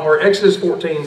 heart. Exodus 14.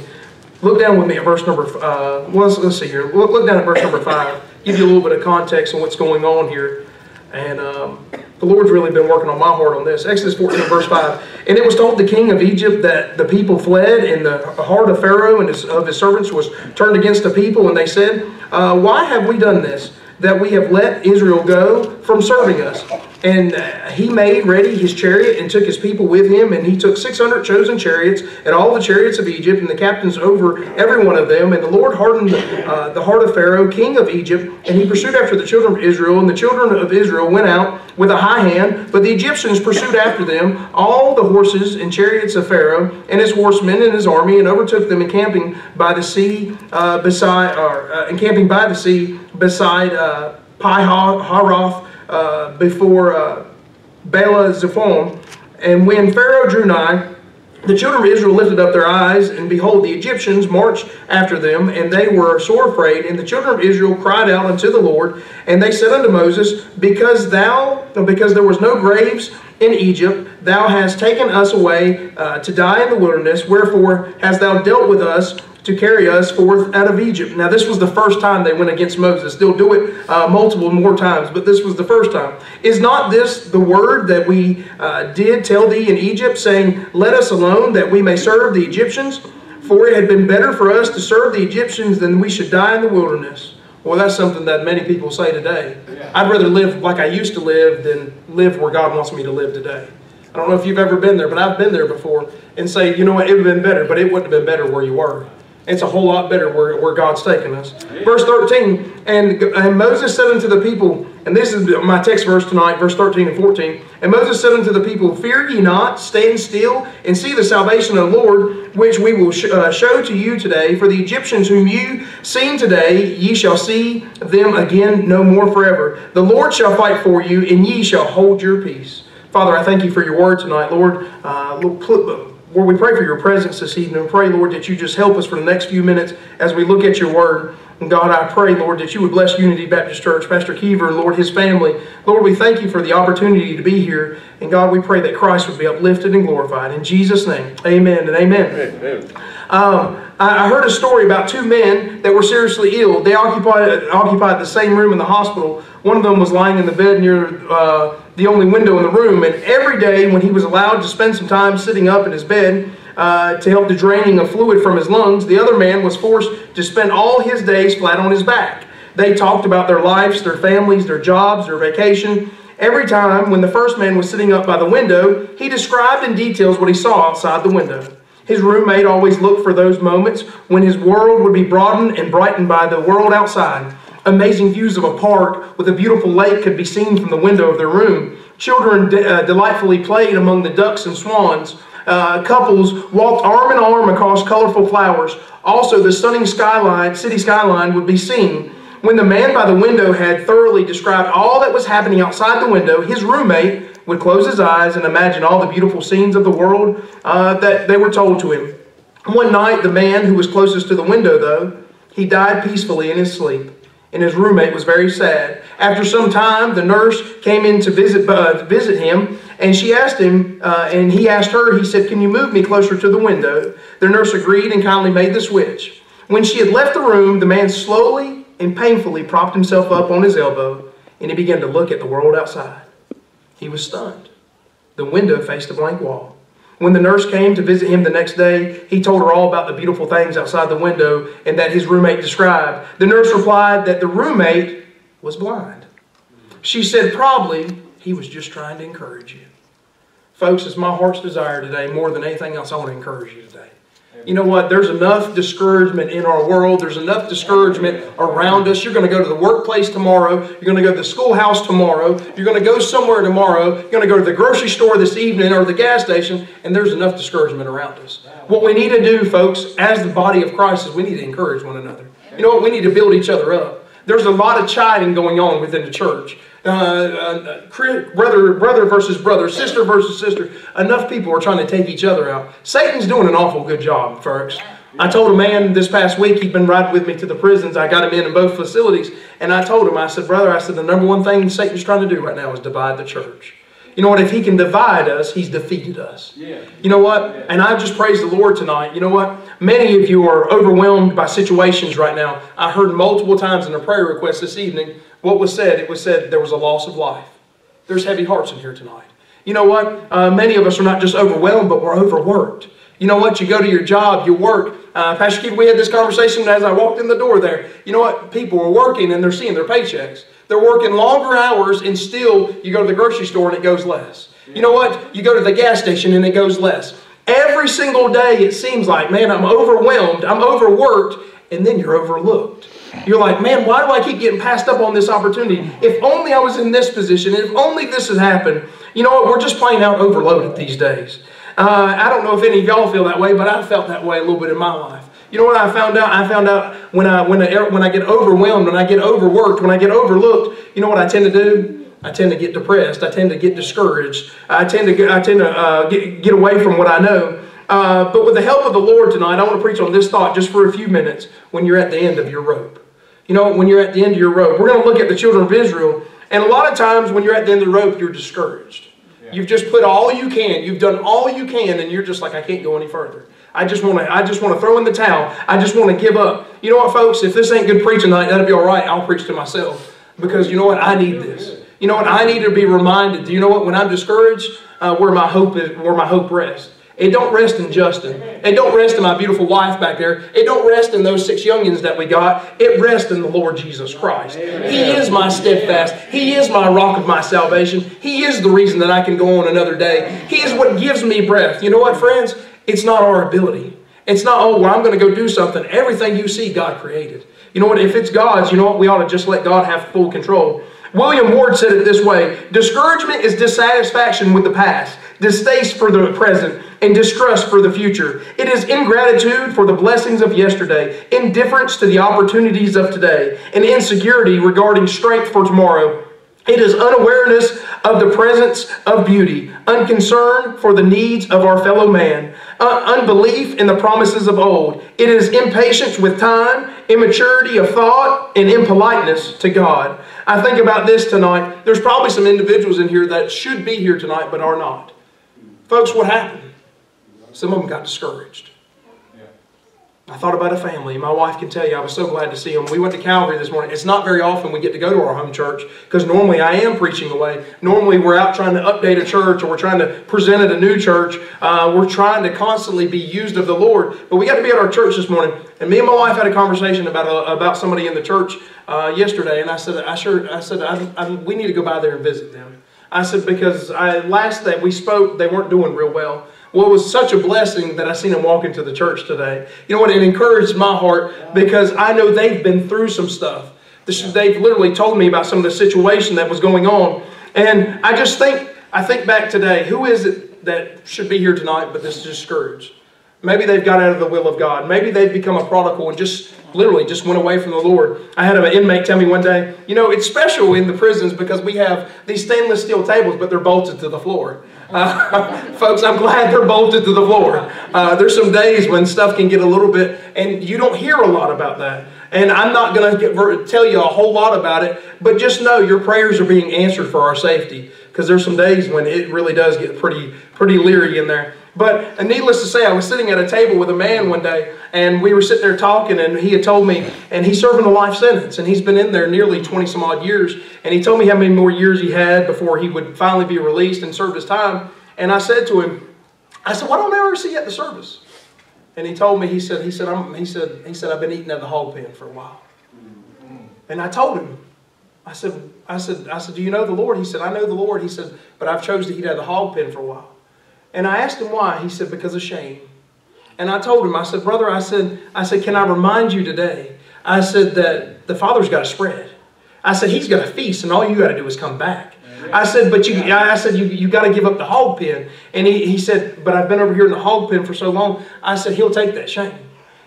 Look down with me at verse number, uh, let's, let's see here. Look, look down at verse number 5. Give you a little bit of context on what's going on here. And um, the Lord's really been working on my heart on this. Exodus 14, verse 5. And it was told the king of Egypt that the people fled, and the heart of Pharaoh and his, of his servants was turned against the people. And they said, uh, Why have we done this? That we have let Israel go from serving us. And he made ready his chariot and took his people with him. And he took 600 chosen chariots and all the chariots of Egypt and the captains over every one of them. And the Lord hardened uh, the heart of Pharaoh, king of Egypt. And he pursued after the children of Israel. And the children of Israel went out with a high hand. But the Egyptians pursued after them all the horses and chariots of Pharaoh and his horsemen and his army and overtook them encamping by the sea uh, beside, or uh, encamping by the sea beside uh, Pi Haroth uh, before uh, Baal Zephon. And when Pharaoh drew nigh, the children of Israel lifted up their eyes, and behold, the Egyptians marched after them, and they were sore afraid. And the children of Israel cried out unto the Lord, and they said unto Moses, Because thou, because there was no graves in Egypt, thou hast taken us away uh, to die in the wilderness. Wherefore hast thou dealt with us to carry us forth out of Egypt. Now, this was the first time they went against Moses. They'll do it uh, multiple more times, but this was the first time. Is not this the word that we uh, did tell thee in Egypt, saying, Let us alone, that we may serve the Egyptians? For it had been better for us to serve the Egyptians than we should die in the wilderness. Well, that's something that many people say today. Yeah. I'd rather live like I used to live than live where God wants me to live today. I don't know if you've ever been there, but I've been there before and say, you know what, it would have been better, but it wouldn't have been better where you were. It's a whole lot better where, where God's taking us. Verse 13, and, and Moses said unto the people, and this is my text verse tonight, verse 13 and 14. And Moses said unto the people, Fear ye not, stand still, and see the salvation of the Lord, which we will sh uh, show to you today. For the Egyptians whom you seen today, ye shall see them again no more forever. The Lord shall fight for you, and ye shall hold your peace. Father, I thank you for your word tonight, Lord. Uh, Lord, we pray for your presence this evening and pray, Lord, that you just help us for the next few minutes as we look at your word. And God, I pray, Lord, that you would bless Unity Baptist Church, Pastor Kiever, and Lord, his family. Lord, we thank you for the opportunity to be here. And God, we pray that Christ would be uplifted and glorified. In Jesus' name, amen and amen. amen. Um, I heard a story about two men that were seriously ill. They occupied, occupied the same room in the hospital. One of them was lying in the bed near uh, the only window in the room. And every day, when he was allowed to spend some time sitting up in his bed uh, to help the draining of fluid from his lungs, the other man was forced to spend all his days flat on his back. They talked about their lives, their families, their jobs, their vacation. Every time when the first man was sitting up by the window, he described in details what he saw outside the window. His roommate always looked for those moments when his world would be broadened and brightened by the world outside. Amazing views of a park with a beautiful lake could be seen from the window of their room. Children de uh, delightfully played among the ducks and swans. Uh, couples walked arm in arm across colorful flowers. Also, the stunning skyline, city skyline would be seen. When the man by the window had thoroughly described all that was happening outside the window, his roommate would close his eyes and imagine all the beautiful scenes of the world uh, that they were told to him. One night, the man who was closest to the window, though, he died peacefully in his sleep and his roommate was very sad. After some time, the nurse came in to visit, uh, visit him, and she asked him, uh, and he asked her, he said, Can you move me closer to the window? The nurse agreed and kindly made the switch. When she had left the room, the man slowly and painfully propped himself up on his elbow, and he began to look at the world outside. He was stunned. The window faced a blank wall. When the nurse came to visit him the next day, he told her all about the beautiful things outside the window and that his roommate described. The nurse replied that the roommate was blind. She said, Probably he was just trying to encourage you. Folks, it's my heart's desire today, more than anything else, I want to encourage you today. You know what? There's enough discouragement in our world. There's enough discouragement around us. You're going to go to the workplace tomorrow. You're going to go to the schoolhouse tomorrow. You're going to go somewhere tomorrow. You're going to go to the grocery store this evening or the gas station, and there's enough discouragement around us. What we need to do, folks, as the body of Christ, is we need to encourage one another. You know what? We need to build each other up. There's a lot of chiding going on within the church. Uh, uh, brother, brother versus brother, sister versus sister. Enough people are trying to take each other out. Satan's doing an awful good job, folks. I told a man this past week, he'd been riding with me to the prisons. I got him in in both facilities. And I told him, I said, brother, I said, the number one thing Satan's trying to do right now is divide the church. You know what? If he can divide us, he's defeated us. Yeah. You know what? And I just praise the Lord tonight. You know what? Many of you are overwhelmed by situations right now. I heard multiple times in a prayer request this evening what was said. It was said there was a loss of life. There's heavy hearts in here tonight. You know what? Uh, many of us are not just overwhelmed, but we're overworked. You know what? You go to your job, you work. Uh, Pastor Keith, we had this conversation as I walked in the door there. You know what? People are working and they're seeing their paychecks. They're working longer hours and still you go to the grocery store and it goes less. You know what? You go to the gas station and it goes less. Every single day it seems like, man, I'm overwhelmed, I'm overworked, and then you're overlooked. You're like, man, why do I keep getting passed up on this opportunity? If only I was in this position, if only this had happened. You know what? We're just plain out overloaded these days. Uh, I don't know if any of y'all feel that way, but I felt that way a little bit in my life. You know what I found out? I found out when I when I, when I get overwhelmed, when I get overworked, when I get overlooked, you know what I tend to do? I tend to get depressed. I tend to get discouraged. I tend to get, I tend to uh, get, get away from what I know. Uh, but with the help of the Lord tonight, I want to preach on this thought just for a few minutes when you're at the end of your rope. You know, when you're at the end of your rope, we're going to look at the children of Israel. And a lot of times when you're at the end of the rope, you're discouraged. Yeah. You've just put all you can. You've done all you can, and you're just like, I can't go any further. I just want to. I just want to throw in the towel. I just want to give up. You know what, folks? If this ain't good preaching tonight, that'll be all right. I'll preach to myself because you know what? I need this. You know what? I need to be reminded. Do you know what? When I'm discouraged, uh, where my hope is, where my hope rests. It don't rest in Justin. It don't rest in my beautiful wife back there. It don't rest in those six youngins that we got. It rests in the Lord Jesus Christ. He is my steadfast. He is my rock of my salvation. He is the reason that I can go on another day. He is what gives me breath. You know what, friends? It's not our ability. It's not, oh, well, I'm going to go do something. Everything you see, God created. You know what? If it's God's, you know what? We ought to just let God have full control. William Ward said it this way Discouragement is dissatisfaction with the past, distaste for the present, and distrust for the future. It is ingratitude for the blessings of yesterday, indifference to the opportunities of today, and insecurity regarding strength for tomorrow. It is unawareness of the presence of beauty, unconcern for the needs of our fellow man, uh, unbelief in the promises of old. It is impatience with time, immaturity of thought, and impoliteness to God. I think about this tonight. There's probably some individuals in here that should be here tonight but are not. Folks, what happened? Some of them got discouraged. I thought about a family. My wife can tell you, I was so glad to see them. We went to Calvary this morning. It's not very often we get to go to our home church because normally I am preaching away. Normally we're out trying to update a church or we're trying to present at a new church. Uh, we're trying to constantly be used of the Lord. But we got to be at our church this morning. And me and my wife had a conversation about, uh, about somebody in the church uh, yesterday. And I said, I sure, I said, I, I, we need to go by there and visit them. I said, because I, last that we spoke, they weren't doing real well. Well, it was such a blessing that I seen them walk into the church today. You know what? It encouraged my heart because I know they've been through some stuff. They've literally told me about some of the situation that was going on. And I just think, I think back today, who is it that should be here tonight but this is discouraged? Maybe they've got out of the will of God. Maybe they've become a prodigal and just literally just went away from the Lord. I had an inmate tell me one day, you know, it's special in the prisons because we have these stainless steel tables, but they're bolted to the floor. Uh, folks, I'm glad they're bolted to the floor. Uh, there's some days when stuff can get a little bit, and you don't hear a lot about that. And I'm not going to tell you a whole lot about it, but just know your prayers are being answered for our safety because there's some days when it really does get pretty, pretty leery in there. But needless to say, I was sitting at a table with a man one day, and we were sitting there talking, and he had told me, and he's serving a life sentence, and he's been in there nearly 20 some odd years, and he told me how many more years he had before he would finally be released and serve his time. And I said to him, I said, why don't I ever see you at the service? And he told me, he said, he said, I'm, he said, he said, I've been eating at the hog pen for a while. And I told him, I said, I said, I said, do you know the Lord? He said, I know the Lord. He said, but I've chose to eat at the hog pen for a while. And I asked him why. He said, because of shame. And I told him, I said, brother, I said, I said, can I remind you today? I said that the Father's got a spread. I said, he's got a feast, and all you got to do is come back. I said, but you, I said, you, you got to give up the hog pen. And he, he said, but I've been over here in the hog pen for so long. I said, he'll take that shame.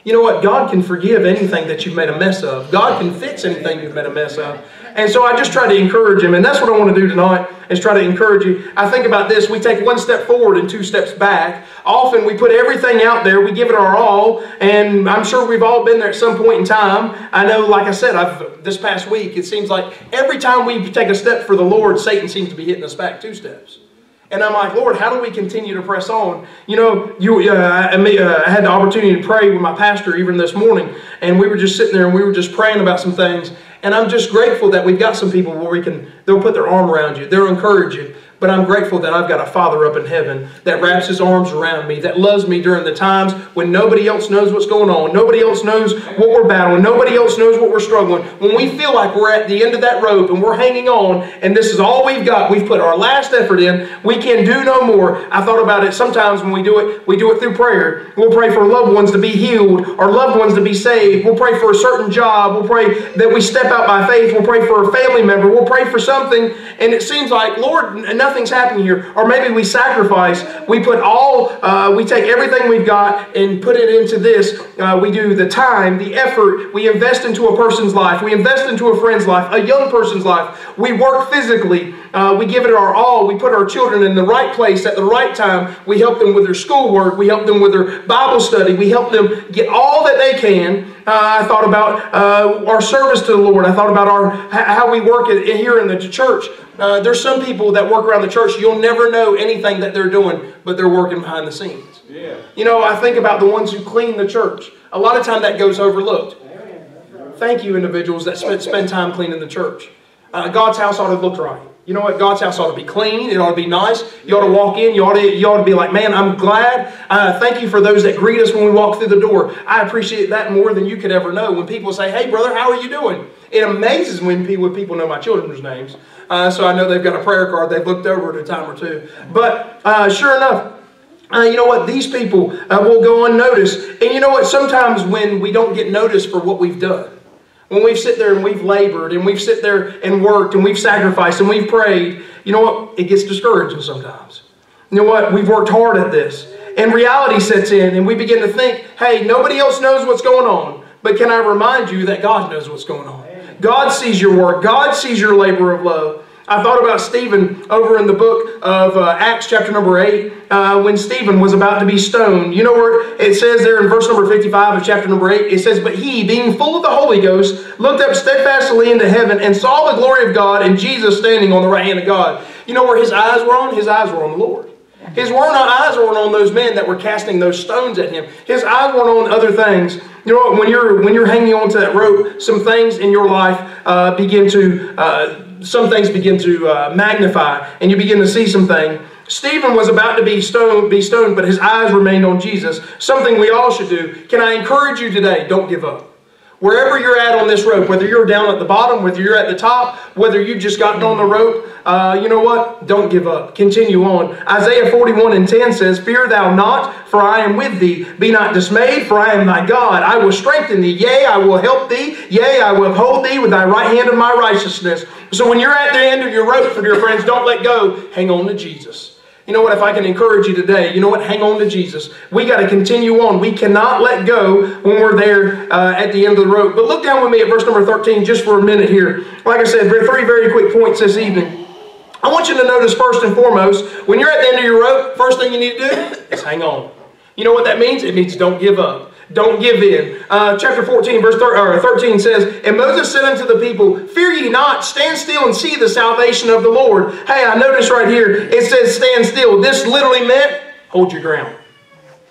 You know what? God can forgive anything that you've made a mess of. God can fix anything you've made a mess of. And so I just try to encourage him. And that's what I want to do tonight is try to encourage you. I think about this. We take one step forward and two steps back. Often we put everything out there. We give it our all. And I'm sure we've all been there at some point in time. I know, like I said, I've this past week, it seems like every time we take a step for the Lord, Satan seems to be hitting us back two steps. And I'm like, Lord, how do we continue to press on? You know, you, uh, I, uh, I had the opportunity to pray with my pastor even this morning, and we were just sitting there and we were just praying about some things. And I'm just grateful that we've got some people where we can, they'll put their arm around you, they'll encourage you. But I'm grateful that I've got a Father up in heaven that wraps his arms around me, that loves me during the times when nobody else knows what's going on. Nobody else knows what we're battling. Nobody else knows what we're struggling. When we feel like we're at the end of that rope and we're hanging on and this is all we've got, we've put our last effort in, we can do no more. I thought about it sometimes when we do it, we do it through prayer. We'll pray for loved ones to be healed, our loved ones to be saved. We'll pray for a certain job. We'll pray that we step out by faith. We'll pray for a family member. We'll pray for something. And it seems like, Lord, nothing's happening here. Or maybe we sacrifice. We put all, uh, we take everything we've got and put it into this. Uh, we do the time, the effort. We invest into a person's life. We invest into a friend's life, a young person's life. We work physically. Uh, we give it our all. We put our children in the right place at the right time. We help them with their schoolwork. We help them with their Bible study. We help them get all that they can. I thought about uh, our service to the Lord. I thought about our how we work it here in the church. Uh, there's some people that work around the church. You'll never know anything that they're doing, but they're working behind the scenes. Yeah. You know, I think about the ones who clean the church. A lot of time that goes overlooked. Thank you, individuals that spend, spend time cleaning the church. Uh, God's house ought to look right. You know what? God's house ought to be clean. It ought to be nice. You ought to walk in. You ought to, you ought to be like, man, I'm glad. Uh, thank you for those that greet us when we walk through the door. I appreciate that more than you could ever know. When people say, hey, brother, how are you doing? It amazes when people, people know my children's names. Uh, so I know they've got a prayer card they've looked over at a time or two. But uh, sure enough, uh, you know what? These people uh, will go unnoticed. And you know what? Sometimes when we don't get noticed for what we've done, when we've sit there and we've labored and we've sit there and worked and we've sacrificed and we've prayed, you know what? It gets discouraging sometimes. You know what? We've worked hard at this. And reality sets in and we begin to think, hey, nobody else knows what's going on. But can I remind you that God knows what's going on? God sees your work. God sees your labor of love. I thought about Stephen over in the book of uh, Acts, chapter number 8, uh, when Stephen was about to be stoned. You know where it says there in verse number 55 of chapter number 8? It says, But he, being full of the Holy Ghost, looked up steadfastly into heaven and saw the glory of God and Jesus standing on the right hand of God. You know where his eyes were on? His eyes were on the Lord. His were eyes weren't on those men that were casting those stones at him. His eyes weren't on other things. You know? When you're when you're hanging on to that rope, some things in your life uh, begin to uh, some things begin to uh, magnify, and you begin to see something. Stephen was about to be stoned, be stoned, but his eyes remained on Jesus. Something we all should do. Can I encourage you today? Don't give up. Wherever you're at on this rope, whether you're down at the bottom, whether you're at the top, whether you've just gotten on the rope, uh, you know what? Don't give up. Continue on. Isaiah 41 and 10 says, Fear thou not, for I am with thee. Be not dismayed, for I am thy God. I will strengthen thee. Yea, I will help thee. Yea, I will hold thee with thy right hand of my righteousness. So when you're at the end of your rope, for dear friends, don't let go. Hang on to Jesus. You know what? If I can encourage you today, you know what? Hang on to Jesus. We got to continue on. We cannot let go when we're there uh, at the end of the rope. But look down with me at verse number 13 just for a minute here. Like I said, three very quick points this evening. I want you to notice first and foremost, when you're at the end of your rope, first thing you need to do is hang on. You know what that means? It means don't give up. Don't give in. Uh, chapter 14, verse 13 says, And Moses said unto the people, Fear ye not, stand still and see the salvation of the Lord. Hey, I notice right here, it says stand still. This literally meant hold your ground.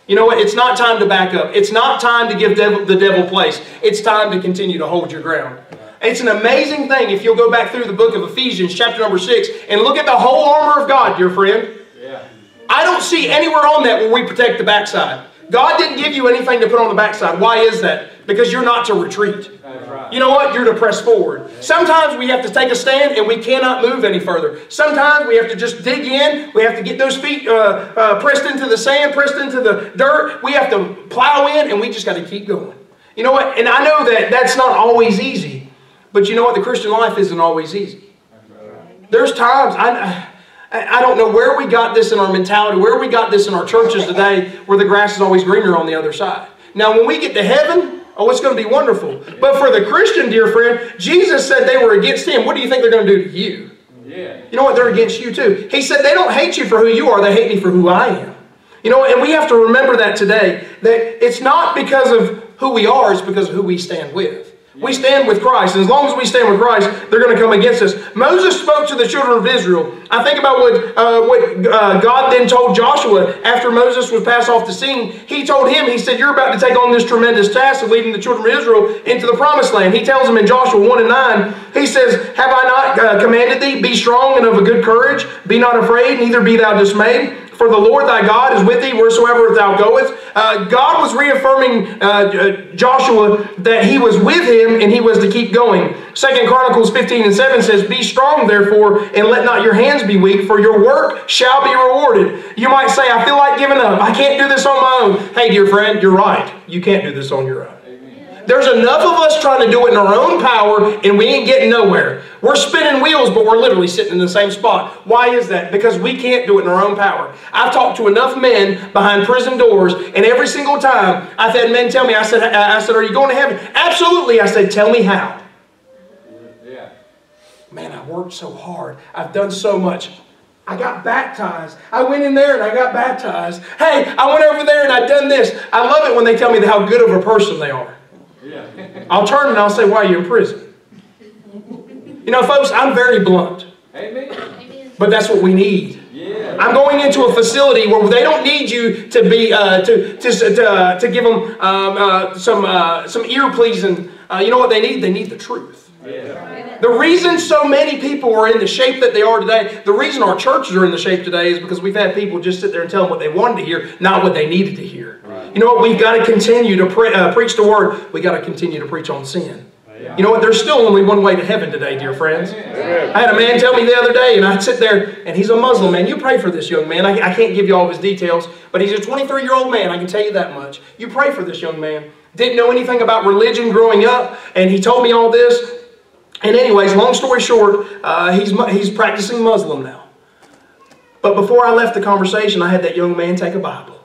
You know what? It's not time to back up. It's not time to give devil, the devil place. It's time to continue to hold your ground. It's an amazing thing if you'll go back through the book of Ephesians, chapter number 6, and look at the whole armor of God, dear friend. Yeah. I don't see anywhere on that where we protect the backside. God didn't give you anything to put on the backside. Why is that? Because you're not to retreat. Right. You know what? You're to press forward. Sometimes we have to take a stand and we cannot move any further. Sometimes we have to just dig in. We have to get those feet uh, uh, pressed into the sand, pressed into the dirt. We have to plow in and we just got to keep going. You know what? And I know that that's not always easy. But you know what? The Christian life isn't always easy. There's times, I, I don't know where we got this in our mentality, where we got this in our churches today, where the grass is always greener on the other side. Now, when we get to heaven, oh, it's going to be wonderful. But for the Christian, dear friend, Jesus said they were against him. What do you think they're going to do to you? Yeah. You know what? They're against you too. He said they don't hate you for who you are, they hate me for who I am. You know, and we have to remember that today, that it's not because of who we are, it's because of who we stand with. We stand with Christ. And as long as we stand with Christ, they're going to come against us. Moses spoke to the children of Israel. I think about what, uh, what uh, God then told Joshua after Moses was passed off the scene. He told him, He said, You're about to take on this tremendous task of leading the children of Israel into the promised land. He tells them in Joshua 1 and 9, He says, Have I not uh, commanded thee? Be strong and of a good courage. Be not afraid, neither be thou dismayed. For the Lord thy God is with thee wheresoever thou goest. Uh, God was reaffirming uh, uh, Joshua that he was with him and he was to keep going. Second Chronicles 15 and 7 says, Be strong therefore, and let not your hands be weak, for your work shall be rewarded. You might say, I feel like giving up. I can't do this on my own. Hey, dear friend, you're right. You can't do this on your own. There's enough of us trying to do it in our own power, and we ain't getting nowhere. We're spinning wheels, but we're literally sitting in the same spot. Why is that? Because we can't do it in our own power. I've talked to enough men behind prison doors, and every single time I've had men tell me, I said, I said, Are you going to heaven? Absolutely. I said, Tell me how. Yeah. Man, I worked so hard. I've done so much. I got baptized. I went in there and I got baptized. Hey, I went over there and I done this. I love it when they tell me how good of a person they are. I'll turn and I'll say, Why are you in prison? You know, folks, I'm very blunt. Amen. But that's what we need. Yeah. I'm going into a facility where they don't need you to be uh, to to to, uh, to give them um, uh, some uh, some ear pleasing. Uh, you know what they need? They need the truth. Yeah. The reason so many people are in the shape that they are today, the reason our churches are in the shape today is because we've had people just sit there and tell them what they wanted to hear, not what they needed to hear. Right. You know what? We've got to continue to pre- uh, preach the word. We've got to continue to preach on sin. You know what? There's still only one way to heaven today, dear friends. I had a man tell me the other day, and I'd sit there, and he's a Muslim man. You pray for this young man. I, I can't give you all of his details, but he's a 23 year old man. I can tell you that much. You pray for this young man. Didn't know anything about religion growing up, and he told me all this. And, anyways, long story short, uh, he's, he's practicing Muslim now. But before I left the conversation, I had that young man take a Bible.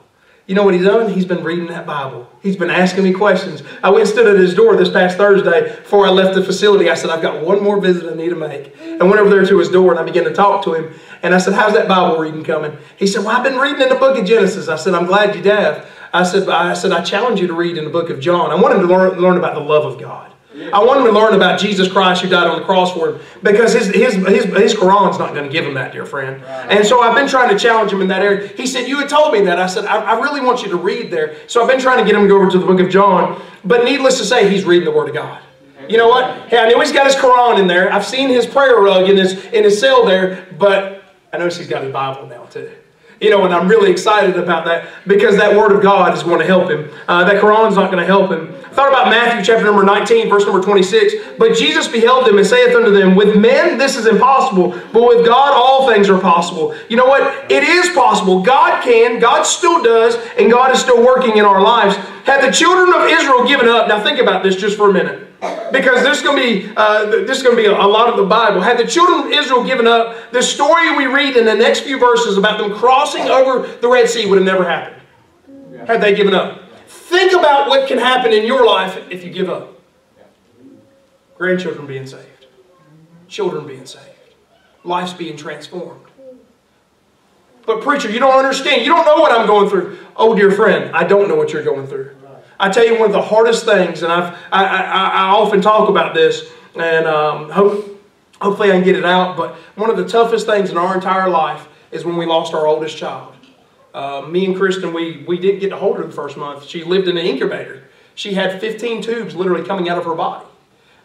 You know what he's done? He's been reading that Bible. He's been asking me questions. I went and stood at his door this past Thursday before I left the facility. I said, I've got one more visit I need to make. I went over there to his door and I began to talk to him. And I said, How's that Bible reading coming? He said, Well, I've been reading in the book of Genesis. I said, I'm glad you have. I said, I said, I challenge you to read in the book of John. I want him to learn, learn about the love of God. I want him to learn about Jesus Christ who died on the cross for him because his, his, his, his Quran's not going to give him that, dear friend. Right. And so I've been trying to challenge him in that area. He said, You had told me that. I said, I, I really want you to read there. So I've been trying to get him to go over to the book of John. But needless to say, he's reading the Word of God. You know what? Hey, I know he's got his Quran in there. I've seen his prayer rug in his, in his cell there, but I notice he's got his Bible now too. You know, and I'm really excited about that because that Word of God is going to help him. Uh, that Quran's not going to help him. Thought about Matthew chapter number 19, verse number 26. But Jesus beheld them and saith unto them, With men this is impossible, but with God all things are possible. You know what? It is possible. God can, God still does, and God is still working in our lives. Had the children of Israel given up, now think about this just for a minute because there's going to be uh, there's going to be a, lot of the Bible. Had the children of Israel given up, the story we read in the next few verses about them crossing over the Red Sea would have never happened. Had they given up. Think about what can happen in your life if you give up. Grandchildren being saved, children being saved, life's being transformed. But preacher, you don't understand. You don't know what I'm going through. Oh, dear friend, I don't know what you're going through. I tell you, one of the hardest things, and I've, I, I, I often talk about this, and um, hope, hopefully I can get it out, but one of the toughest things in our entire life is when we lost our oldest child. Uh, me and Kristen, we, we didn't get to hold her the first month. She lived in an incubator. She had 15 tubes literally coming out of her body.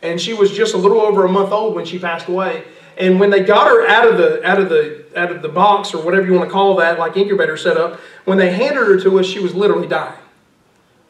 And she was just a little over a month old when she passed away. And when they got her out of the out of the out of the box or whatever you want to call that, like incubator setup, when they handed her to us, she was literally dying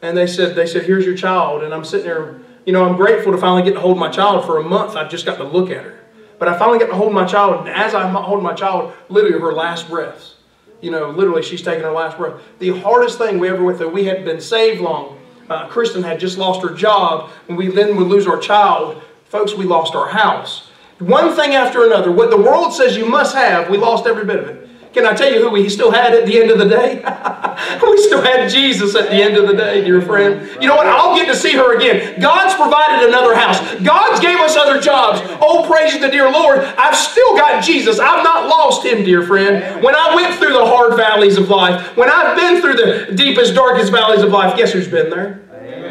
and they said, they said, here's your child. And I'm sitting there, you know, I'm grateful to finally get to hold my child for a month. I've just got to look at her. But I finally got to hold my child, and as I'm holding my child, literally her last breaths. You know, literally she's taking her last breath. The hardest thing we ever went through, we hadn't been saved long. Uh, Kristen had just lost her job, and we then would lose our child. Folks, we lost our house. One thing after another. What the world says you must have, we lost every bit of it. Can I tell you who we still had at the end of the day? we still had Jesus at the end of the day, dear friend. You know what? I'll get to see her again. God's provided another house. God's gave us other jobs. Oh, praise the dear Lord. I've still got Jesus. I've not lost him, dear friend. When I went through the hard valleys of life, when I've been through the deepest, darkest valleys of life, guess who's been there?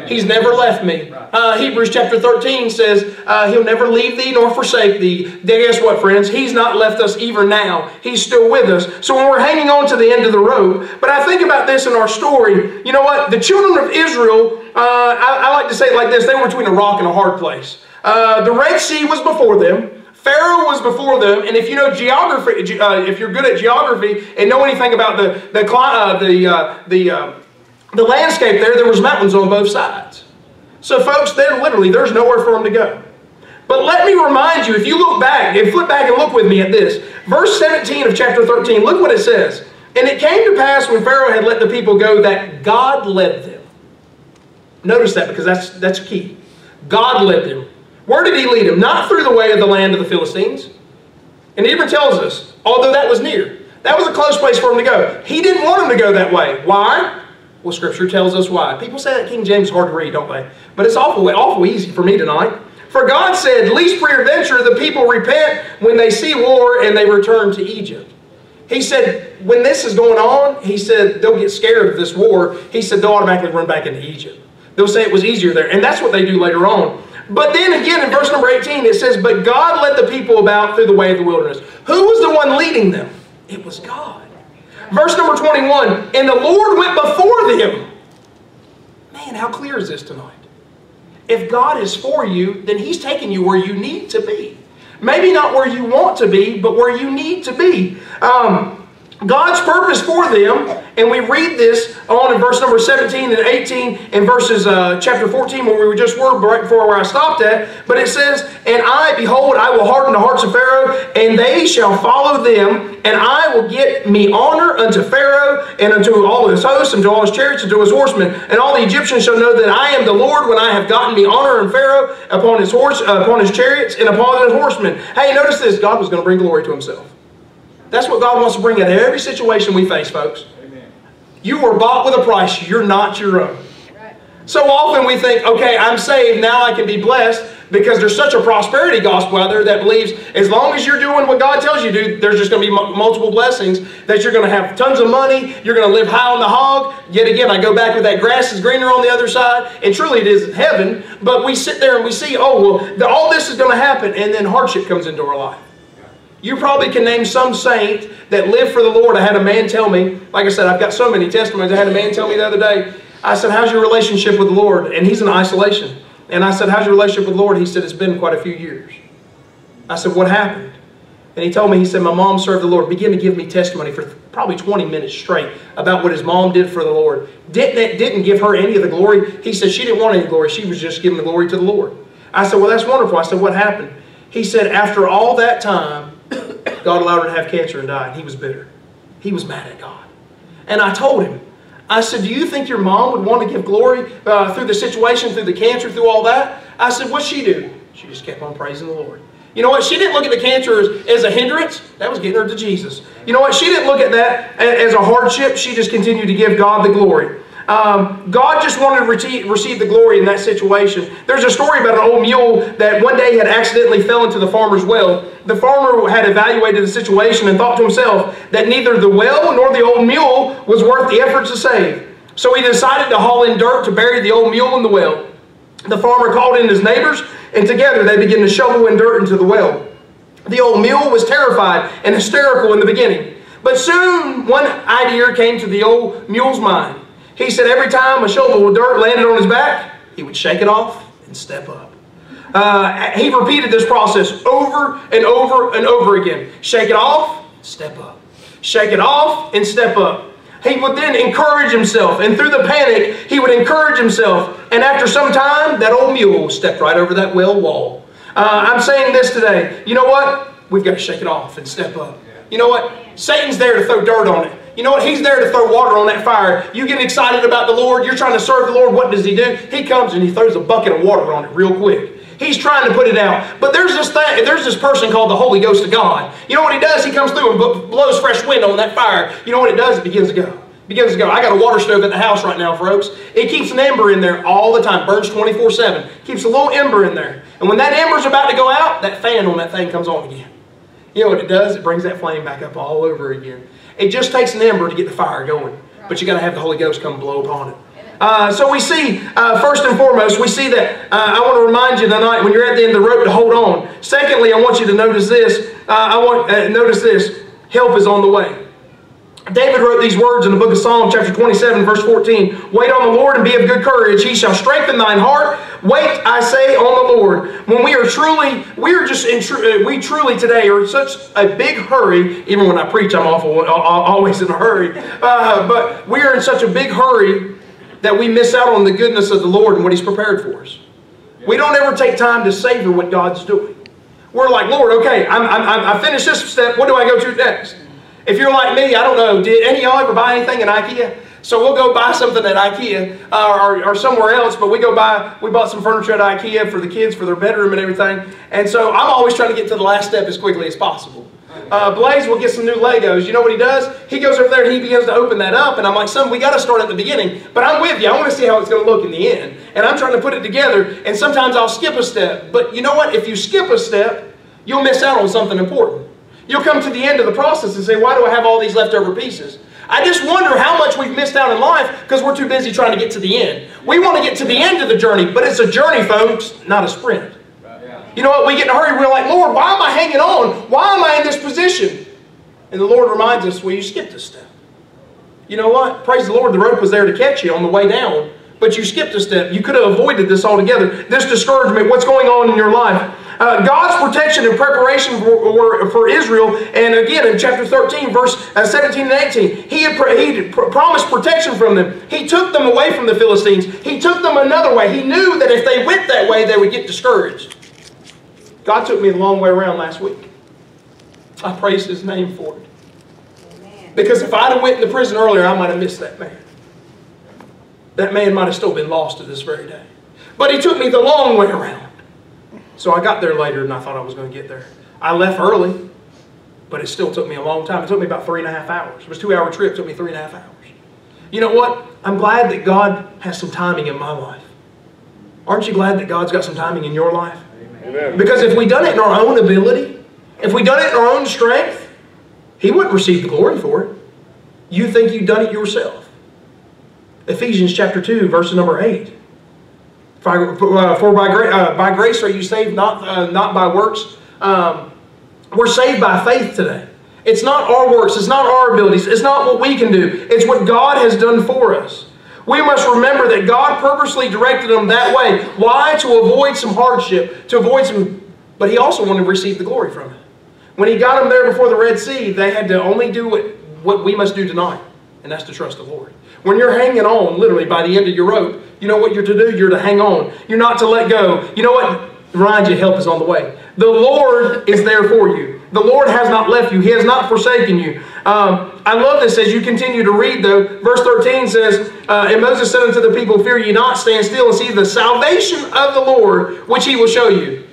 He's never left me. Uh, Hebrews chapter 13 says, uh, He'll never leave thee nor forsake thee. Then guess what, friends? He's not left us even now. He's still with us. So when we're hanging on to the end of the rope, but I think about this in our story, you know what? The children of Israel, uh, I, I, like to say it like this they were between a rock and a hard place. Uh, the Red Sea was before them. Pharaoh was before them, and if you know geography, uh, if you're good at geography and know anything about the the uh, the uh, the, uh, the landscape there, there was mountains on both sides. So, folks, there literally there's nowhere for them to go. But let me remind you, if you look back and flip back and look with me at this, verse 17 of chapter 13, look what it says. And it came to pass when Pharaoh had let the people go that God led them. Notice that because that's that's key. God led them. Where did he lead them? Not through the way of the land of the Philistines. And he even tells us, although that was near, that was a close place for him to go. He didn't want him to go that way. Why? Well, Scripture tells us why. People say that King James is hard to read, don't they? But it's awful, awful easy for me tonight. For God said, Least peradventure the people repent when they see war and they return to Egypt. He said, when this is going on, he said, they'll get scared of this war. He said, they'll automatically run back into Egypt. They'll say it was easier there. And that's what they do later on. But then again, in verse number 18, it says, But God led the people about through the way of the wilderness. Who was the one leading them? It was God. Verse number 21, And the Lord went before them. Man, how clear is this tonight? If God is for you, then He's taking you where you need to be. Maybe not where you want to be, but where you need to be. Um, God's purpose for them, and we read this on in verse number 17 and 18 in verses uh, chapter 14 where we just were right before where I stopped at. But it says, And I, behold, I will harden the hearts of Pharaoh, and they shall follow them, and I will get me honor unto Pharaoh, and unto all his hosts, and to all his chariots, and to his horsemen. And all the Egyptians shall know that I am the Lord when I have gotten me honor in Pharaoh upon his horse, uh, upon his chariots, and upon his horsemen. Hey, notice this, God was going to bring glory to himself. That's what God wants to bring out of every situation we face, folks. Amen. You were bought with a price. You're not your own. Right. So often we think, okay, I'm saved. Now I can be blessed because there's such a prosperity gospel out there that believes as long as you're doing what God tells you to do, there's just going to be multiple blessings, that you're going to have tons of money, you're going to live high on the hog. Yet again, I go back with that grass is greener on the other side, and truly it is heaven, but we sit there and we see, oh, well, all this is going to happen, and then hardship comes into our life. You probably can name some saint that lived for the Lord. I had a man tell me, like I said, I've got so many testimonies. I had a man tell me the other day, I said, How's your relationship with the Lord? And he's in isolation. And I said, How's your relationship with the Lord? He said, It's been quite a few years. I said, What happened? And he told me, he said, My mom served the Lord. Began to give me testimony for probably 20 minutes straight about what his mom did for the Lord. Didn't, didn't give her any of the glory. He said she didn't want any glory. She was just giving the glory to the Lord. I said, Well, that's wonderful. I said, What happened? He said, After all that time, God allowed her to have cancer and die, and he was bitter. He was mad at God. And I told him, I said, Do you think your mom would want to give glory uh, through the situation, through the cancer, through all that? I said, What'd she do? She just kept on praising the Lord. You know what? She didn't look at the cancer as, as a hindrance. That was getting her to Jesus. You know what? She didn't look at that as a hardship. She just continued to give God the glory. Um, God just wanted to receive, receive the glory in that situation. There's a story about an old mule that one day had accidentally fell into the farmer's well. The farmer had evaluated the situation and thought to himself that neither the well nor the old mule was worth the effort to save. So he decided to haul in dirt to bury the old mule in the well. The farmer called in his neighbors, and together they began to shovel in dirt into the well. The old mule was terrified and hysterical in the beginning. But soon one idea came to the old mule's mind. He said every time a shovel of dirt landed on his back, he would shake it off and step up. Uh, he repeated this process over and over and over again. Shake it off, step up. Shake it off and step up. He would then encourage himself, and through the panic, he would encourage himself. And after some time, that old mule stepped right over that well wall. Uh, I'm saying this today. You know what? We've got to shake it off and step up. You know what? Satan's there to throw dirt on it. You know what? He's there to throw water on that fire. You get excited about the Lord. You're trying to serve the Lord. What does he do? He comes and he throws a bucket of water on it real quick. He's trying to put it out. But there's this thing, there's this person called the Holy Ghost of God. You know what he does? He comes through and blows fresh wind on that fire. You know what it does? It begins to go. begins to go. I got a water stove at the house right now, folks. It keeps an ember in there all the time. Burns 24-7. Keeps a little ember in there. And when that ember's about to go out, that fan on that thing comes on again. You know what it does? It brings that flame back up all over again. It just takes an ember to get the fire going. But you got to have the Holy Ghost come blow upon it. Uh, so we see, uh, first and foremost, we see that uh, I want to remind you tonight when you're at the end of the rope to hold on. Secondly, I want you to notice this. Uh, I want uh, notice this. Help is on the way. David wrote these words in the book of Psalm, chapter 27, verse 14. Wait on the Lord and be of good courage. He shall strengthen thine heart. Wait, I say, on the Lord. When we are truly, we are just in, tr- uh, we truly today are in such a big hurry. Even when I preach, I'm awful, uh, uh, always in a hurry. Uh, but we are in such a big hurry that we miss out on the goodness of the Lord and what He's prepared for us. We don't ever take time to savor what God's doing. We're like, Lord, okay, I'm, I'm, I finished this step. What do I go to next? If you're like me, I don't know, did any of y'all ever buy anything in IKEA? So we'll go buy something at IKEA uh, or, or, somewhere else, but we go buy, we bought some furniture at IKEA for the kids, for their bedroom and everything. And so I'm always trying to get to the last step as quickly as possible. Uh, Blaze will get some new Legos. You know what he does? He goes over there and he begins to open that up. And I'm like, son, we got to start at the beginning. But I'm with you. I want to see how it's going to look in the end. And I'm trying to put it together. And sometimes I'll skip a step. But you know what? If you skip a step, you'll miss out on something important. You'll come to the end of the process and say, why do I have all these leftover pieces? I just wonder how much we've missed out in life because we're too busy trying to get to the end. We want to get to the end of the journey, but it's a journey, folks, not a sprint. You know what? We get in a hurry. We're like, Lord, why am I hanging on? Why am I in this position? And the Lord reminds us, well, you skipped a step. You know what? Praise the Lord, the rope was there to catch you on the way down, but you skipped a step. You could have avoided this altogether. This discouragement, what's going on in your life? Uh, God's protection and preparation for, for, Israel, and again in chapter 13, verse uh, 17 and 18, he had, he had promised protection from them. He took them away from the Philistines. He took them another way. He knew that if they went that way, they would get discouraged. God took me the long way around last week. I praise His name for it. Because if I'd have went into prison earlier, I might have missed that man. That man might have still been lost to this very day. But He took me the long way around. So I got there later than I thought I was going to get there. I left early, but it still took me a long time. It took me about three and a half hours. It was a two hour trip. It took me three and a half hours. You know what? I'm glad that God has some timing in my life. Aren't you glad that God's got some timing in your life? Amen. Because if we done it in our own ability, if we done it in our own strength, He wouldn't receive the glory for it. You think you've done it yourself. Ephesians chapter 2, verse number 8. For, uh, for by, uh, by grace are you saved, not, uh, not by works. Um, we're saved by faith today. It's not our works, it's not our abilities, it's not what we can do, it's what God has done for us. We must remember that God purposely directed them that way. Why? To avoid some hardship, to avoid some, but He also wanted to receive the glory from it. When He got them there before the Red Sea, they had to only do what, what we must do tonight, and that's to trust the Lord. When you're hanging on, literally by the end of your rope, you know what you're to do? You're to hang on. You're not to let go. You know what? Remind you, help is on the way. The Lord is there for you. The Lord has not left you. He has not forsaken you. Um, I love this as you continue to read, though. Verse 13 says, uh, And Moses said unto the people, Fear ye not, stand still and see the salvation of the Lord, which he will show you.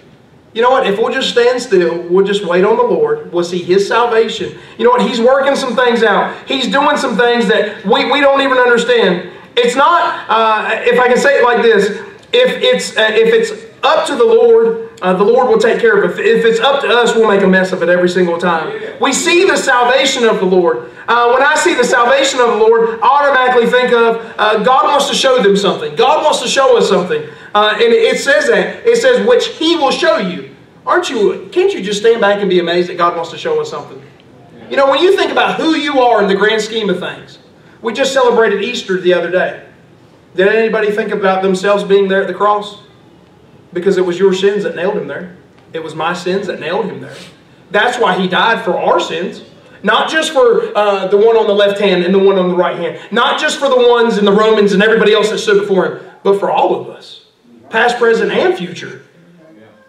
You know what? If we'll just stand still, we'll just wait on the Lord, we'll see His salvation. You know what? He's working some things out. He's doing some things that we, we don't even understand. It's not, uh, if I can say it like this, if it's, uh, if it's up to the Lord, uh, the Lord will take care of it. If it's up to us, we'll make a mess of it every single time. We see the salvation of the Lord. Uh, when I see the salvation of the Lord, I automatically think of uh, God wants to show them something. God wants to show us something. Uh, and it says that. It says, which He will show you. Aren't you, can't you just stand back and be amazed that God wants to show us something? You know, when you think about who you are in the grand scheme of things, we just celebrated Easter the other day. Did anybody think about themselves being there at the cross? Because it was your sins that nailed him there. It was my sins that nailed him there. That's why he died for our sins. Not just for uh, the one on the left hand and the one on the right hand. Not just for the ones in the Romans and everybody else that stood before him, but for all of us. Past, present, and future.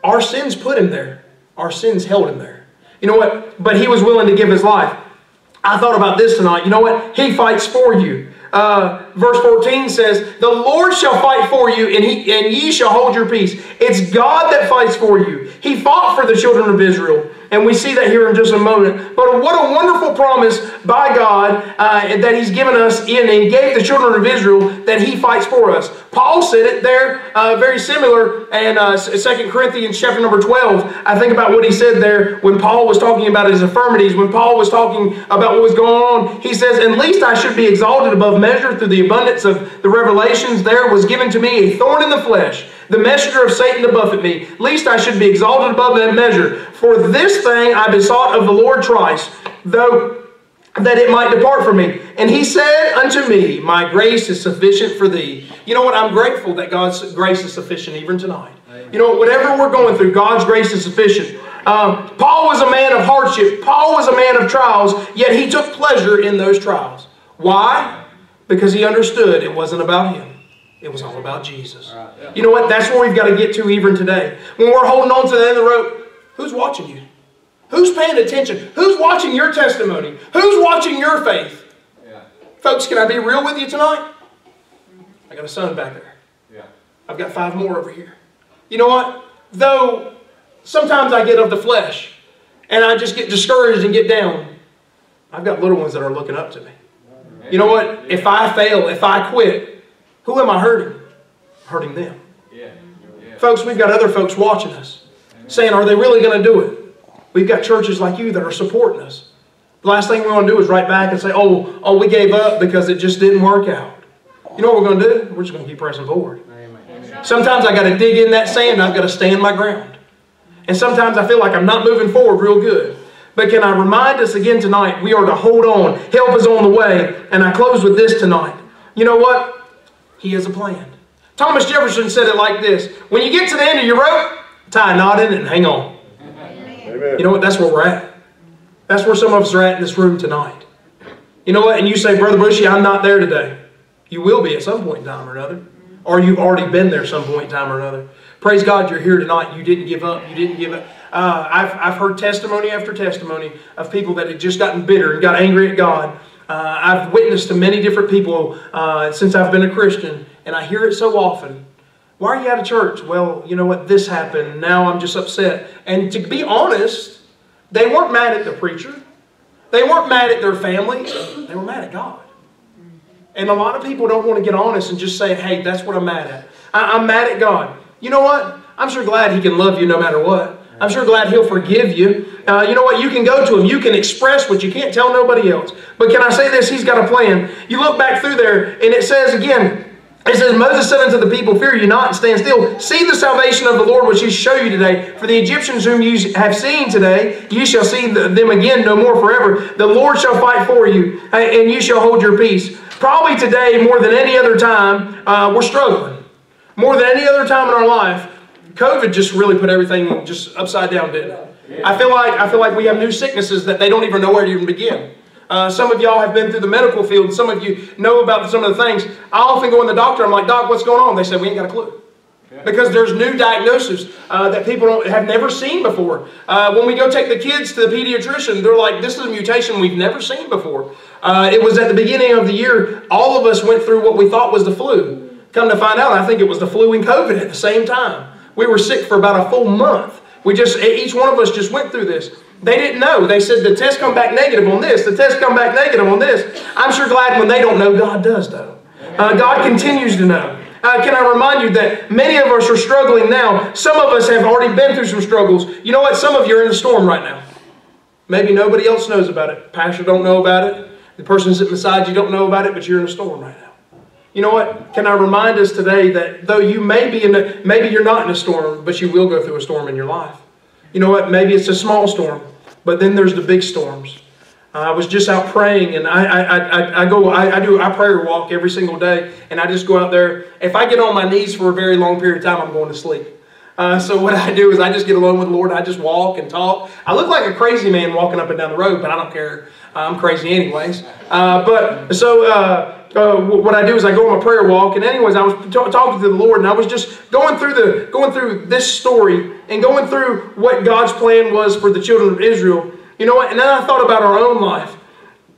Our sins put him there. Our sins held him there. You know what? But he was willing to give his life. I thought about this tonight. You know what? He fights for you. Uh, verse 14 says, The Lord shall fight for you, and, he, and ye shall hold your peace. It's God that fights for you. He fought for the children of Israel. And we see that here in just a moment. But what a wonderful promise by God uh, that He's given us in and gave the children of Israel that He fights for us. Paul said it there, uh, very similar, in uh, 2 Corinthians chapter number 12. I think about what he said there when Paul was talking about his infirmities, when Paul was talking about what was going on. He says, At least I should be exalted above measure through the abundance of the revelations. There was given to me a thorn in the flesh the messenger of Satan to buffet me, lest I should be exalted above that measure. For this thing I besought of the Lord thrice, though that it might depart from me. And he said unto me, My grace is sufficient for thee. You know what? I'm grateful that God's grace is sufficient even tonight. You know, whatever we're going through, God's grace is sufficient. Um, Paul was a man of hardship. Paul was a man of trials, yet he took pleasure in those trials. Why? Because he understood it wasn't about him. It was all about Jesus. Right, yeah. You know what? That's where we've got to get to even today. When we're holding on to the end of the rope, who's watching you? Who's paying attention? Who's watching your testimony? Who's watching your faith? Yeah. Folks, can I be real with you tonight? I got a son back there. Yeah. I've got five more over here. You know what? Though sometimes I get of the flesh and I just get discouraged and get down, I've got little ones that are looking up to me. You know what? If I fail, if I quit, who am I hurting? Hurting them. Yeah. Yeah. Folks, we've got other folks watching us saying, Are they really going to do it? We've got churches like you that are supporting us. The last thing we want to do is write back and say, Oh, oh, we gave up because it just didn't work out. You know what we're going to do? We're just going to keep pressing forward. Sometimes I got to dig in that sand I've got to stand my ground. And sometimes I feel like I'm not moving forward real good. But can I remind us again tonight, we are to hold on. Help is on the way. And I close with this tonight. You know what? He has a plan. Thomas Jefferson said it like this When you get to the end of your rope, tie a knot in it and hang on. Amen. You know what? That's where we're at. That's where some of us are at in this room tonight. You know what? And you say, Brother Bushey, I'm not there today. You will be at some point in time or another. Or you've already been there some point in time or another. Praise God, you're here tonight. You didn't give up. You didn't give up. Uh, I've, I've heard testimony after testimony of people that had just gotten bitter and got angry at God uh, I've witnessed to many different people uh, since I've been a Christian, and I hear it so often. Why are you out of church? Well, you know what? This happened. Now I'm just upset. And to be honest, they weren't mad at the preacher. They weren't mad at their family. They were mad at God. And a lot of people don't want to get honest and just say, hey, that's what I'm mad at. I- I'm mad at God. You know what? I'm sure glad He can love you no matter what. I'm sure glad He'll forgive you. Uh, you know what? You can go to Him. You can express what you can't tell nobody else. But can I say this? He's got a plan. You look back through there, and it says again, it says, Moses said unto the people, Fear you not, and stand still. See the salvation of the Lord, which he show you today. For the Egyptians whom you have seen today, you shall see them again no more forever. The Lord shall fight for you, and you shall hold your peace. Probably today, more than any other time, uh, we're struggling. More than any other time in our life, COVID just really put everything just upside down, didn't it? I feel like I feel like we have new sicknesses that they don't even know where to even begin. Uh, some of y'all have been through the medical field. Some of you know about some of the things. I often go in the doctor. I'm like, Doc, what's going on? They say we ain't got a clue. Because there's new diagnoses uh, that people have never seen before. Uh, when we go take the kids to the pediatrician, they're like, this is a mutation we've never seen before. Uh, it was at the beginning of the year, all of us went through what we thought was the flu. Come to find out, I think it was the flu and COVID at the same time. We were sick for about a full month. We just, each one of us just went through this. They didn't know. They said the test come back negative on this. The test come back negative on this. I'm sure glad when they don't know, God does though. Uh, God continues to know. Uh, can I remind you that many of us are struggling now. Some of us have already been through some struggles. You know what? Some of you are in a storm right now. Maybe nobody else knows about it. Pastor don't know about it. The person sitting beside you don't know about it, but you're in a storm right now. You know what? Can I remind us today that though you may be in a, maybe you're not in a storm, but you will go through a storm in your life. You know what? Maybe it's a small storm, but then there's the big storms. Uh, I was just out praying, and I, I, I, I go, I, I do, I prayer walk every single day, and I just go out there. If I get on my knees for a very long period of time, I'm going to sleep. Uh, so what I do is I just get alone with the Lord. I just walk and talk. I look like a crazy man walking up and down the road, but I don't care. I'm crazy anyways. Uh, but so uh, uh, what I do is I go on a prayer walk, and anyways, I was t- talking to the Lord, and I was just going through the going through this story and going through what God's plan was for the children of Israel. You know what? And then I thought about our own life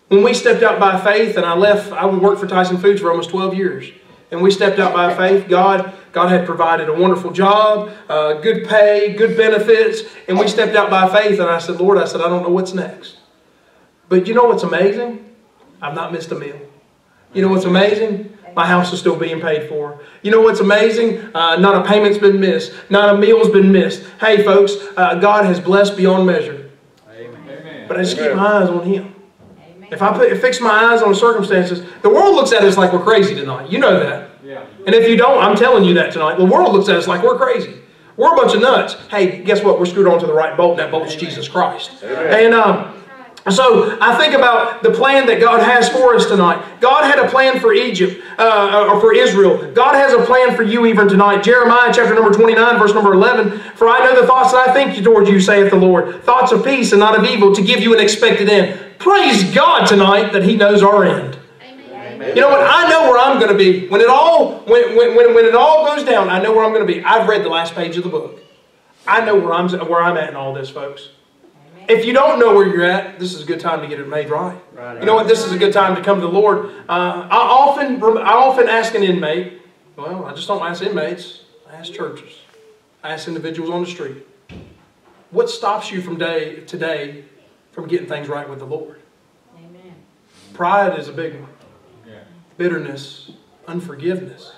when we stepped out by faith, and I left. I worked for Tyson Foods for almost 12 years, and we stepped out by faith. God God had provided a wonderful job, uh, good pay, good benefits, and we stepped out by faith. And I said, Lord, I said, I don't know what's next. But you know what's amazing? I've not missed a meal. You know what's amazing? My house is still being paid for. You know what's amazing? Uh, not a payment's been missed. Not a meal's been missed. Hey, folks, uh, God has blessed beyond measure. Amen. But I just keep my eyes on Him. If I put, fix my eyes on circumstances, the world looks at us like we're crazy tonight. You know that. Yeah. And if you don't, I'm telling you that tonight. The world looks at us like we're crazy. We're a bunch of nuts. Hey, guess what? We're screwed onto the right boat, and that boat's Jesus Christ. Amen. And um, so I think about the plan that God has for us tonight. God had a plan for Egypt, uh, or for Israel. God has a plan for you even tonight. Jeremiah chapter number 29, verse number 11. For I know the thoughts that I think towards you, saith the Lord. Thoughts of peace and not of evil, to give you an expected end. Praise God tonight that He knows our end. Amen. You know what? I know where I'm going to be. When it all when, when, when it all goes down, I know where I'm going to be. I've read the last page of the book. I know where I'm where I'm at in all this, folks. If you don't know where you're at, this is a good time to get it made right. right you know what? This is a good time to come to the Lord. Uh, I often I often ask an inmate. Well, I just don't ask inmates. I ask churches. I ask individuals on the street. What stops you from day today from getting things right with the Lord. Amen. Pride is a big one. Yeah. Bitterness, unforgiveness.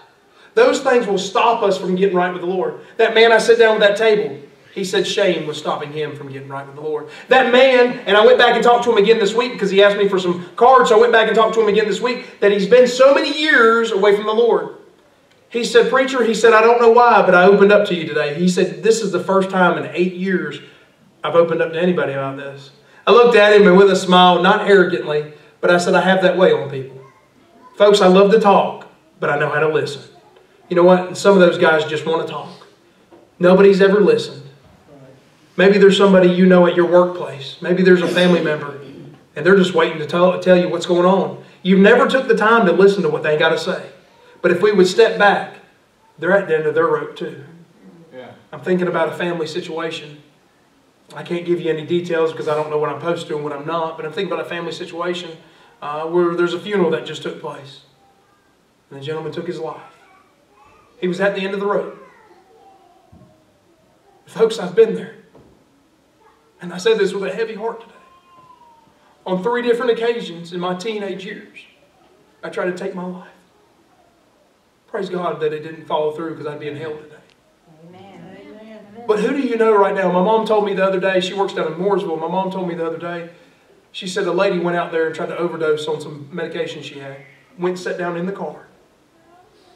Those things will stop us from getting right with the Lord. That man I sit down with that table, he said shame was stopping him from getting right with the Lord. That man, and I went back and talked to him again this week because he asked me for some cards, so I went back and talked to him again this week, that he's been so many years away from the Lord. He said, Preacher, he said, I don't know why, but I opened up to you today. He said, This is the first time in eight years I've opened up to anybody about this. I looked at him and with a smile, not arrogantly, but I said, I have that way on people. Folks, I love to talk, but I know how to listen. You know what? Some of those guys just want to talk. Nobody's ever listened. Maybe there's somebody you know at your workplace. Maybe there's a family member, and they're just waiting to tell, tell you what's going on. You've never took the time to listen to what they got to say. But if we would step back, they're at the end of their rope too. Yeah. I'm thinking about a family situation I can't give you any details because I don't know what I'm supposed to and what I'm not, but I'm thinking about a family situation uh, where there's a funeral that just took place. And the gentleman took his life. He was at the end of the rope. Folks, I've been there. And I say this with a heavy heart today. On three different occasions in my teenage years, I tried to take my life. Praise God that it didn't follow through because I'd be in hell today. Amen. But who do you know right now? My mom told me the other day, she works down in Mooresville. My mom told me the other day, she said a lady went out there and tried to overdose on some medication she had. Went and sat down in the car.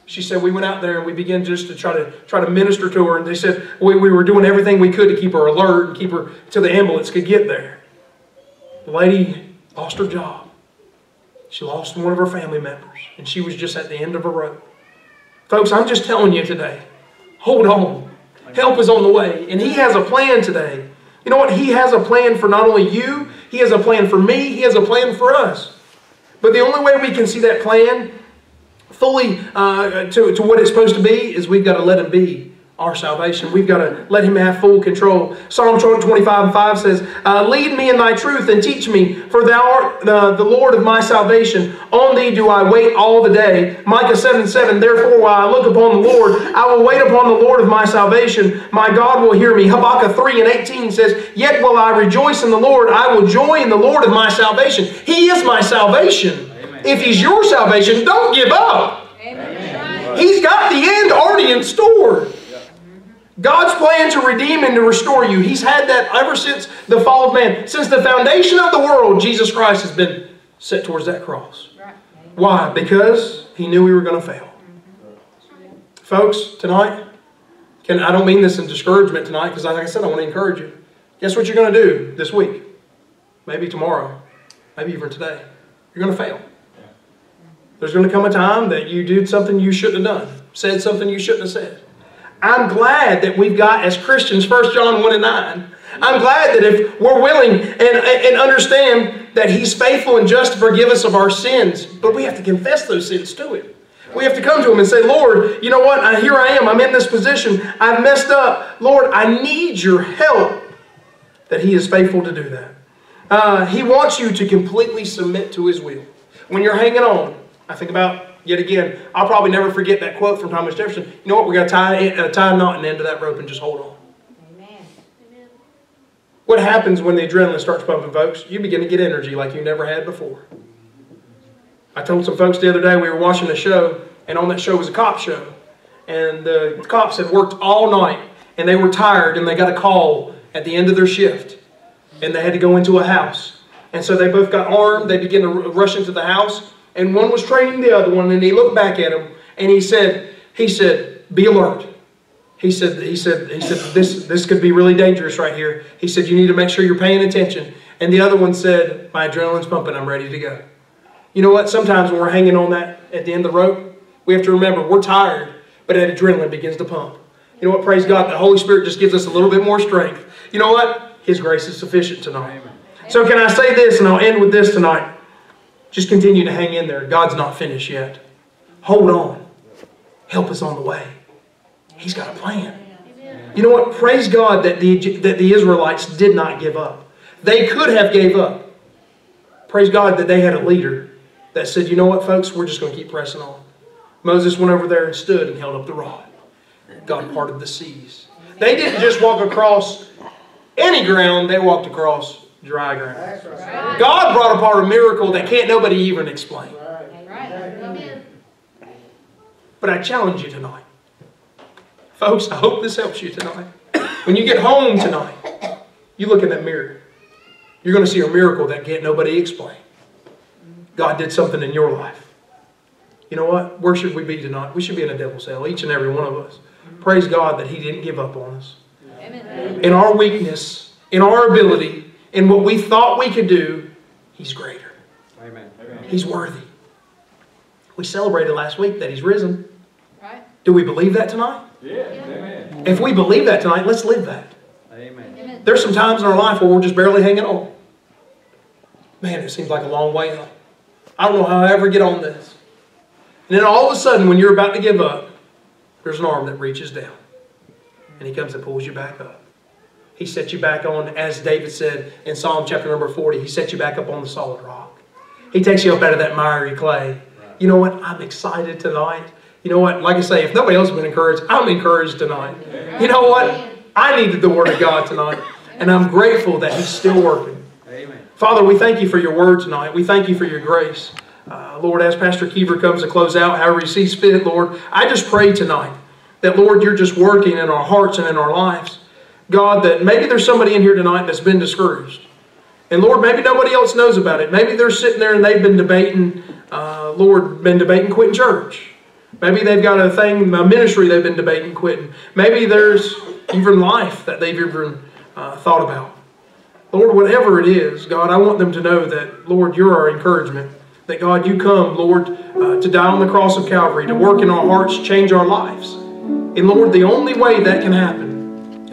She said we went out there and we began just to try to try to minister to her. And they said we, we were doing everything we could to keep her alert and keep her till the ambulance could get there. The lady lost her job. She lost one of her family members. And she was just at the end of her rope. Folks, I'm just telling you today, hold on. Help is on the way. And He has a plan today. You know what? He has a plan for not only you, He has a plan for me, He has a plan for us. But the only way we can see that plan fully uh, to, to what it's supposed to be is we've got to let Him be our salvation. We've got to let Him have full control. Psalm 25 and 5 says, uh, Lead me in thy truth and teach me, for thou art the Lord of my salvation. On thee do I wait all the day. Micah 7 7, Therefore, while I look upon the Lord, I will wait upon the Lord of my salvation. My God will hear me. Habakkuk 3 and 18 says, Yet will I rejoice in the Lord. I will joy in the Lord of my salvation. He is my salvation. If He's your salvation, don't give up. Amen. He's got the end already in store. God's plan to redeem and to restore you, He's had that ever since the fall of man. Since the foundation of the world, Jesus Christ has been set towards that cross. Why? Because He knew we were going to fail. Folks, tonight, can, I don't mean this in discouragement tonight because, like I said, I want to encourage you. Guess what you're going to do this week? Maybe tomorrow. Maybe even today. You're going to fail. There's going to come a time that you did something you shouldn't have done, said something you shouldn't have said. I'm glad that we've got, as Christians, 1 John 1 and 9. I'm glad that if we're willing and, and understand that He's faithful and just to forgive us of our sins, but we have to confess those sins to Him. We have to come to Him and say, Lord, you know what? I, here I am. I'm in this position. I've messed up. Lord, I need your help. That He is faithful to do that. Uh, he wants you to completely submit to His will. When you're hanging on, I think about Yet again, I'll probably never forget that quote from Thomas Jefferson. You know what? We got to tie, uh, tie a knot and end to that rope and just hold on. Amen. What happens when the adrenaline starts pumping, folks? You begin to get energy like you never had before. I told some folks the other day we were watching a show, and on that show was a cop show. And the cops had worked all night, and they were tired, and they got a call at the end of their shift, and they had to go into a house. And so they both got armed. They began to rush into the house, and one was training the other one. And he looked back at him, and he said, "He said, be alert." He said, "He said, he said, this this could be really dangerous right here." He said, "You need to make sure you're paying attention." And the other one said, "My adrenaline's pumping. I'm ready to go." You know what? Sometimes when we're hanging on that at the end of the rope, we have to remember we're tired, but that adrenaline begins to pump. You know what? Praise God. The Holy Spirit just gives us a little bit more strength. You know what? His grace is sufficient tonight. So, can I say this, and I'll end with this tonight? Just continue to hang in there. God's not finished yet. Hold on. Help us on the way. He's got a plan. You know what? Praise God that the, that the Israelites did not give up. They could have gave up. Praise God that they had a leader that said, you know what, folks, we're just going to keep pressing on. Moses went over there and stood and held up the rod. God parted the seas. They didn't just walk across any ground, they walked across dry ground. God brought about a miracle that can't nobody even explain. But I challenge you tonight. Folks, I hope this helps you tonight. When you get home tonight, you look in that mirror. You're going to see a miracle that can't nobody explain. God did something in your life. You know what? Where should we be tonight? We should be in a devil's cell, each and every one of us. Praise God that He didn't give up on us. Amen. In our weakness, in our ability, in what we thought we could do, He's greater. Amen. He's worthy. We celebrated last week that He's risen. Right. Do we believe that tonight? Yeah. Amen. If we believe that tonight, let's live that. Amen. There's some times in our life where we're just barely hanging on. Man, it seems like a long way up. I don't know how I ever get on this. And then all of a sudden, when you're about to give up, there's an arm that reaches down. And he comes and pulls you back up. He set you back on, as David said in Psalm chapter number 40, he set you back up on the solid rock. He takes you up out of that miry clay. You know what? I'm excited tonight. You know what? Like I say, if nobody else has been encouraged, I'm encouraged tonight. You know what? I needed the Word of God tonight. And I'm grateful that He's still working. Father, we thank you for your word tonight. We thank you for your grace. Uh, Lord, as Pastor Kiever comes to close out, however he sees fit, Lord, I just pray tonight that, Lord, you're just working in our hearts and in our lives. God, that maybe there's somebody in here tonight that's been discouraged. And Lord, maybe nobody else knows about it. Maybe they're sitting there and they've been debating, uh, Lord, been debating quitting church. Maybe they've got a thing, a ministry they've been debating quitting. Maybe there's even life that they've even uh, thought about. Lord, whatever it is, God, I want them to know that, Lord, you're our encouragement. That, God, you come, Lord, uh, to die on the cross of Calvary, to work in our hearts, change our lives. And, Lord, the only way that can happen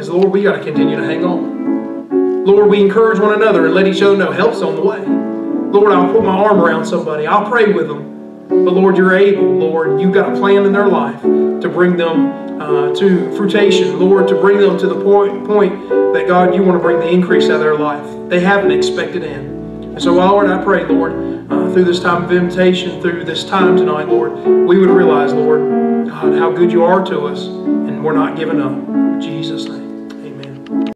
is, Lord, we got to continue to hang on. Lord, we encourage one another and let each other know help's on the way. Lord, I'll put my arm around somebody. I'll pray with them. But Lord, you're able, Lord. You've got a plan in their life to bring them uh, to fruition, Lord, to bring them to the point, point that, God, you want to bring the increase out of their life. They haven't expected end. And so, Lord, I pray, Lord, uh, through this time of invitation, through this time tonight, Lord, we would realize, Lord, God, how good you are to us, and we're not giving up. In Jesus' name.